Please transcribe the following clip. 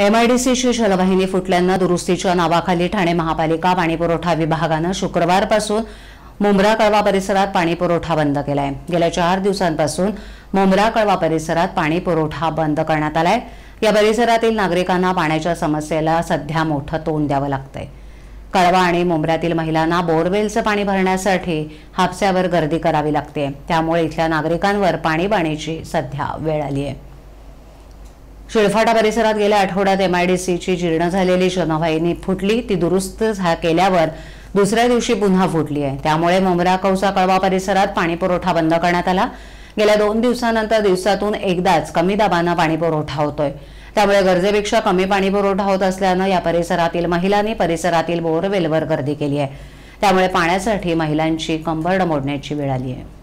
एमआयडीसीची जलवाहिनी फुटल्यानं दुरुस्तीच्या नावाखाली ठाणे महापालिका पाणीपुरवठा विभागानं शुक्रवारपासून मुंब्रा कळवा परिसरात पाणीपुरवठा बंद केलाय. गेल्या चार दिवसांपासून मुंब्रा कळवा परिसरात पाणीपुरवठा बंद करण्यात आलाय. या परिसरातील नागरिकांना पाण्याच्या समस्येला सध्या मोठं तोंड द्यावं लागतंय. कळवा आणि मुंब्र्यातील महिलांना बोरवेलचं पाणी भरण्यासाठी हापस्यावर गर्दी करावी लागते. त्यामुळे इथल्या नागरिकांवर पाणीबाणीची सध्या वेळ आली आहे शिळफाटा परिसरात गेल्या आठवड्यात एमआयडीसीची जीर्ण झालेली जनवाहिनी फुटली. ती दुरुस्त केल्यावर दुसऱ्या दिवशी पुन्हा फुटली आहे. त्यामुळे मुंब्रा कौसा कळवा परिसरात पाणीपुरवठा बंद करण्यात आला. गेल्या दोन दिवसानंतर दिवसातून एकदाच कमी दाबानं पाणीपुरवठा होतोय. त्यामुळे गरजेपेक्षा कमी पाणीपुरवठा होत असल्यानं या परिसरातील महिलांनी परिसरातील बोरवेलवर गर्दी केली आहे. त्यामुळे पाण्यासाठी महिलांची कंबरड मोडण्याची वेळ आली आहे.